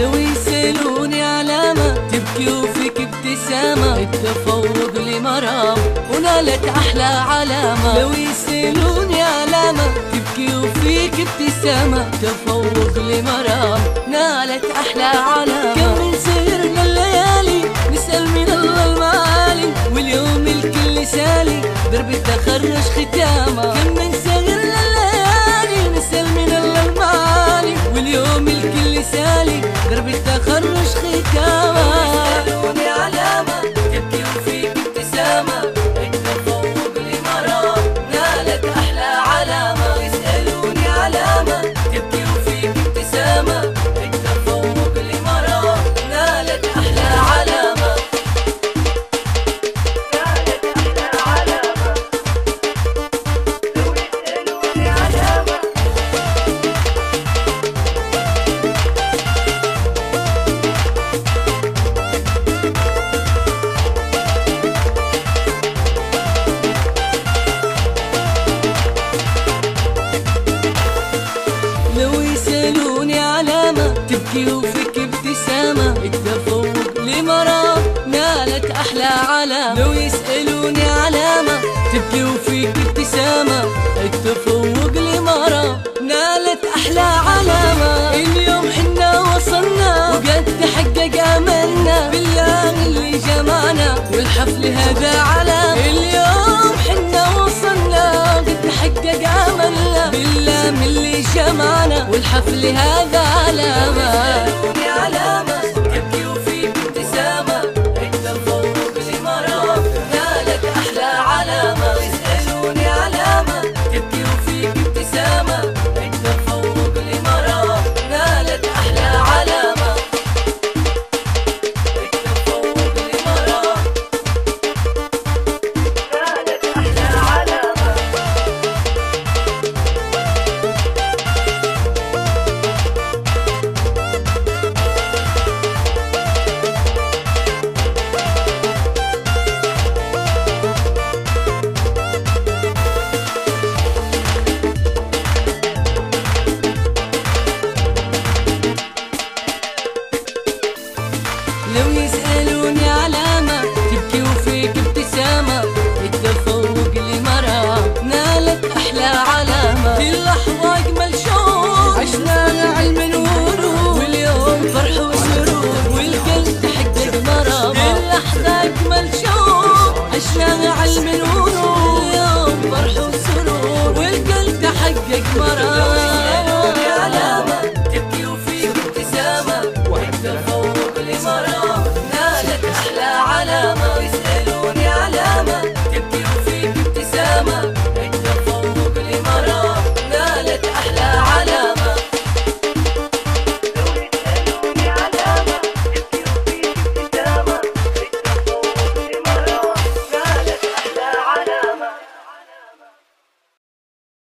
لو يسألوني علامة تبكي وفيك ابتسامة. التفوق لمرام ونالت أحلى علامة. لو يسألوني علامة تبكي وفيك ابتسامة. تفوق لمرام نالت أحلى علامة. كم سهرنا الليالي نسأل من الله المعالي. واليوم الكل سالي درب التخرج ختامة. كم درب علامة تبكي وفيك ابتسامة. التفوق لمرام نالت أحلى علامة. لو يسألوني علامة تبكي وفيك ابتسامة. التفوق لمرام نالت أحلى علامة. اليوم حنا وصلنا وقد تحقق أملنا بالله اللي جمعنا والحفل هذا الشمانة والحفل هذا علامة. يا علامة.